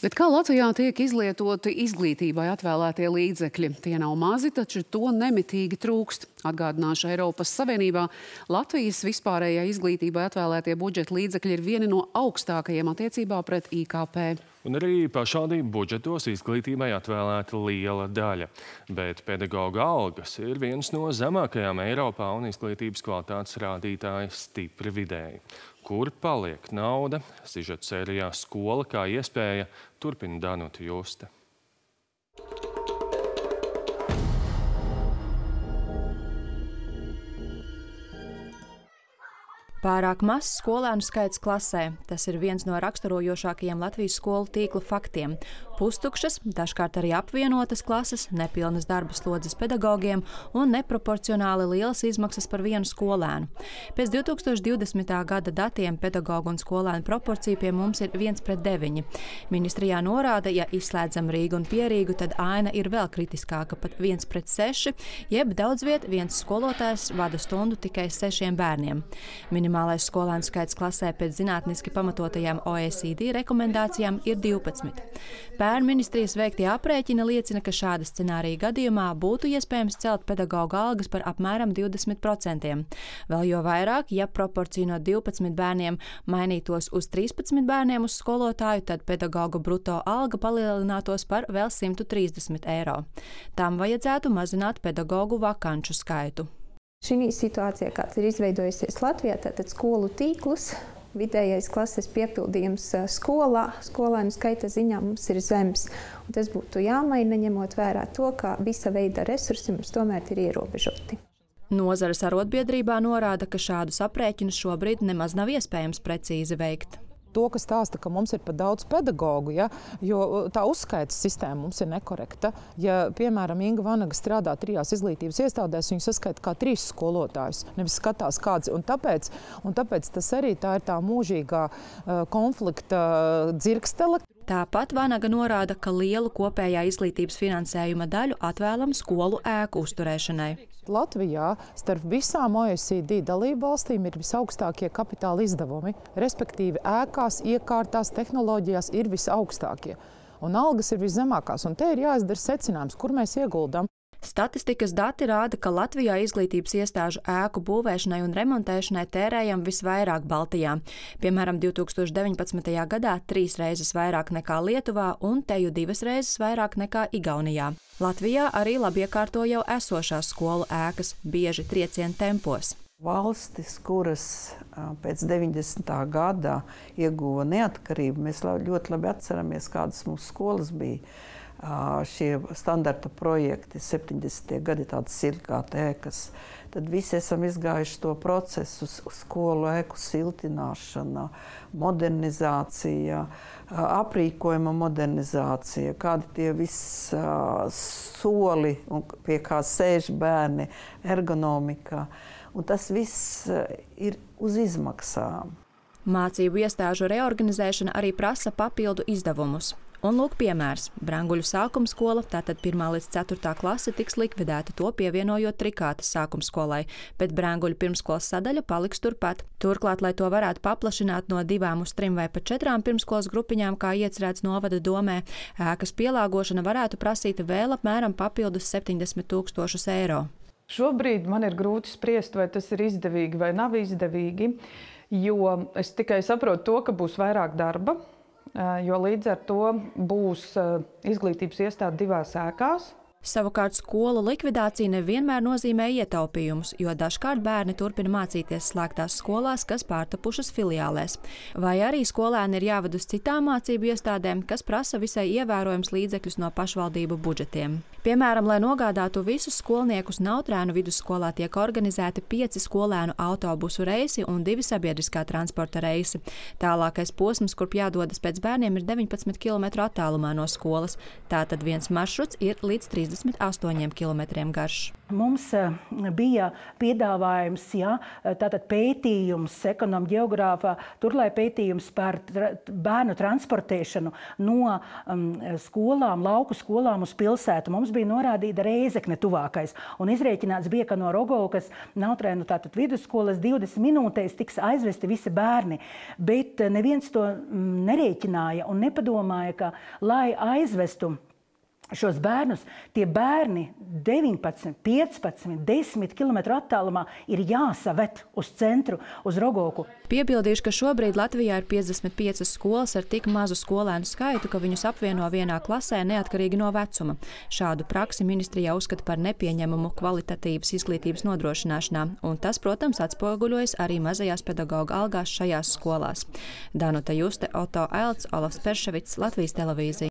Bet kā Latvijā tiek izlietoti izglītībai atvēlētie līdzekļi? Tie nav mazi, taču to nemitīgi trūkst. Atgādināšu Eiropas Savienībā Latvijas vispārējai izglītībai atvēlētie budžeta līdzekļi ir vieni no augstākajiem attiecībā pret IKP. Un arī pašvaldību budžetos izglītībai atvēlēta liela daļa. Bet pedagoģa algas ir viens no zemākajām Eiropā un izglītības kvalitātes rādītāji stipri vidēji. Kur paliek nauda? Sižeta sērijā skola kā iespēja turpina Danuta Juste. Pārāk mazs skolēnu skaits klasē. Tas ir viens no raksturojošākajiem Latvijas skolu tīkla faktiem. Pustukšas, dažkārt arī apvienotas klases, nepilnas darba slodzes pedagogiem un neproporcionāli lielas izmaksas par vienu skolēnu. Pēc 2020. gada datiem pedagoģu un skolēnu proporcija pie mums ir 1 pret 9. Ministrijā norāda, ja izslēdzam Rīgu un Pierīgu, tad aina ir vēl kritiskāka - pat 1 pret 6, jeb daudz viet viens skolotājs vada stundu tikai sešiem bērniem. Minimālais skolēnu skaits klasē pēc zinātniski pamatotajām OECD rekomendācijām ir 12. Pērn ministrijas veiktie aprēķini liecina, ka šāda scenārija gadījumā būtu iespējams celt pedagoģa algas par apmēram 20%. Vēl jo vairāk, ja proporcija no 12 bērniem mainītos uz 13 bērniem uz skolotāju, tad pedagoģa bruto alga palielinātos par vēl 130 eiro. Tam vajadzētu mazināt pedagoģu vakanču skaitu. Šī situācijā, kāds ir izveidojusies Latvijā, tātad skolu tīklus, vidējais klases piepildījums skolā, skolēnu skaita ziņā mums ir zems. Un tas būtu jāmaina, ņemot vērā to, ka visa veida resursi mums tomēr ir ierobežoti. Nozares arotbiedrībā norāda, ka šādus aprēķinus šobrīd nemaz nav iespējams precīzi veikt to, kas stāsta, ka mums ir par daudz pedagoģu, ja, jo tā uzskaitas sistēma mums ir nekorekta. Ja, piemēram, Inga Vanaga strādā trijās izglītības iestādēs, viņa saskaita kā trīs skolotājus, nevis skatās kāds. Un tāpēc, un tāpēc tas arī tā ir tā mūžīgā uh, konflikta dzirkstele. Tāpat Vanaga norāda, ka lielu kopējā izglītības finansējuma daļu atvēlam skolu ēku uzturēšanai. Latvijā starp visām OECD dalību valstīm ir visaugstākie kapitāla izdevumi, respektīvi ēkās, iekārtās, tehnoloģijās ir visaugstākie. Un algas ir viszemākās, un te ir jāizdara secinājums, kur mēs ieguldam. Statistikas dati rāda, ka Latvijā izglītības iestāžu ēku būvēšanai un remontēšanai tērējam visvairāk Baltijā. Piemēram, 2019. gadā trīs reizes vairāk nekā Lietuvā un teju divas reizes vairāk nekā Igaunijā. Latvijā arī labi iekārto jau esošās skolu ēkas, bieži triecienu tempos. Valstis, kuras pēc 90. gada ieguva neatkarību, mēs ļoti labi atceramies, kādas mūsu skolas bija šie standarta projekti, 70. gadi, tādas siltkārta ēkas, tad visi esam izgājuši to procesu, skolu ēku siltināšana, modernizācija, aprīkojuma modernizācija, kādi tie visi soli, pie kā sēž bērni, ergonomika. Un tas viss ir uz izmaksām. Mācību iestāžu reorganizēšana arī prasa papildu izdevumus. Un lūk, piemērs. Branguļu sākuma skola, tātad 1 līdz 4 klase, tiks likvidēta, to pievienojot trikātas sākuma skolai, bet Branguļu pirmskolas sadaļa paliks turpat. Turklāt, lai to varētu paplašināt no divām uz trim vai pat četrām pirmskolas grupiņām, kā iecerēts novada domē, ēkas pielāgošana varētu prasīt vēl apmēram papildus 70 tūkstošus eiro. Šobrīd man ir grūti spriest, vai tas ir izdevīgi vai nav izdevīgi, jo es tikai saprotu to, ka būs vairāk darba jo līdz ar to būs izglītības iestāde divās ēkās. Savukārt skolu likvidācija nevienmēr nozīmē ietaupījumus, jo dažkārt bērni turpina mācīties slēgtās skolās, kas pārtapušas filiālēs. Vai arī skolēni ir jāved uz citām mācību iestādēm, kas prasa visai ievērojams līdzekļus no pašvaldību budžetiem. Piemēram, lai nogādātu visus skolniekus Nautrēnu vidusskolā tiek organizēti pieci skolēnu autobusu reisi un divi sabiedriskā transporta reisi. Tālākais posms, kurp jādodas pēc bērniem, ir 19 km attālumā no skolas. Tātad viens maršruts ir līdz 30 58 km garš. Mums bija piedāvājums, ja, tātad pētījums, ekonomika, geogrāfā, turlai pētījums par tra bērnu transportēšanu no um, skolām, lauku skolām uz pilsētu. Mums bija norādīta Rēzekne tuvākais, un izrēķināts bija, ka no Rogovkas Nautrēnu tātad vidusskolas 20 minūtēs tiks aizvesti visi bērni, bet neviens to mm, nerēķināja un nepadomāja, ka, lai aizvestu šos bērnus, tie bērni 19, 15, 10 km attālumā ir jāsavet uz centru, uz Rogoku. Piebildīšu, ka šobrīd Latvijā ir 55 skolas ar tik mazu skolēnu skaitu, ka viņus apvieno vienā klasē neatkarīgi no vecuma. Šādu praksi ministrijā uzskata par nepieņemamu kvalitatīvas izglītības nodrošināšanā, un tas, protams, atspoguļojas arī mazajās pedagoģa algās šajās skolās. Danuta Juste, Oto Elts, Olafs Perševits, Latvijas televīzija.